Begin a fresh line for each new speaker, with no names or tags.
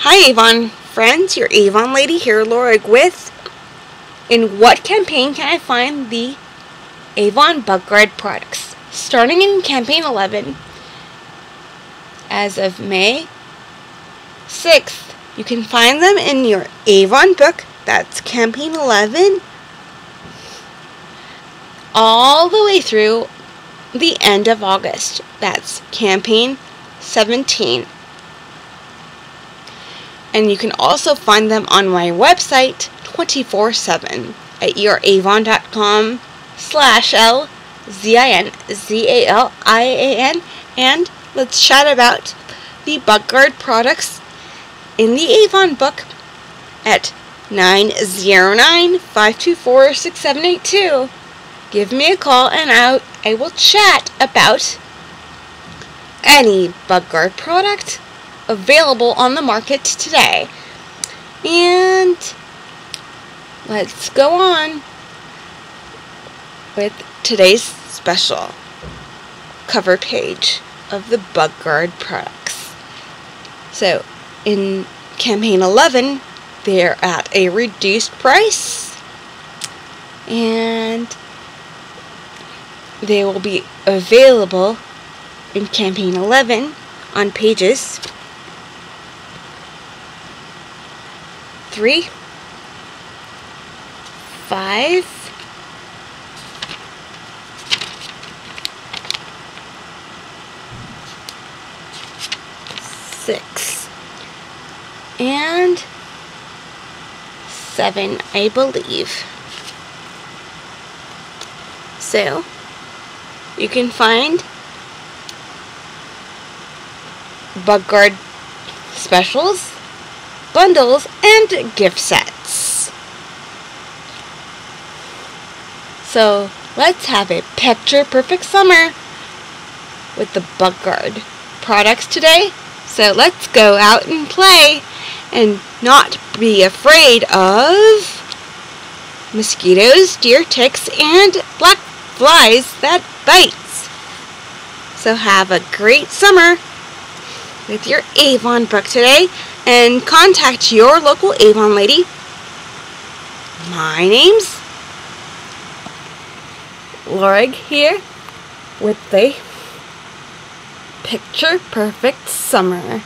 Hi Avon friends, your Avon lady here, Lorig with In what campaign can I find the Avon Bug Guard products? Starting in campaign 11, as of May 6th, you can find them in your Avon book, that's campaign 11, all the way through the end of August, that's campaign 17 and you can also find them on my website 24-7 at youravon.com slash L Z I N Z A L I A N and let's chat about the bug guard products in the Avon book at 909-524-6782. Give me a call and I, I will chat about any bug guard product available on the market today. And let's go on with today's special cover page of the Bug Guard products. So, in campaign 11, they're at a reduced price and they will be available in campaign 11 on pages three, five, six, and seven, I believe. So, you can find bug guard specials bundles, and gift sets. So let's have a picture perfect summer with the Bug Guard products today. So let's go out and play and not be afraid of mosquitoes, deer ticks, and black flies that bites. So have a great summer with your Avon book today and contact your local Avon lady. My name's Lorig here with the Picture Perfect Summer.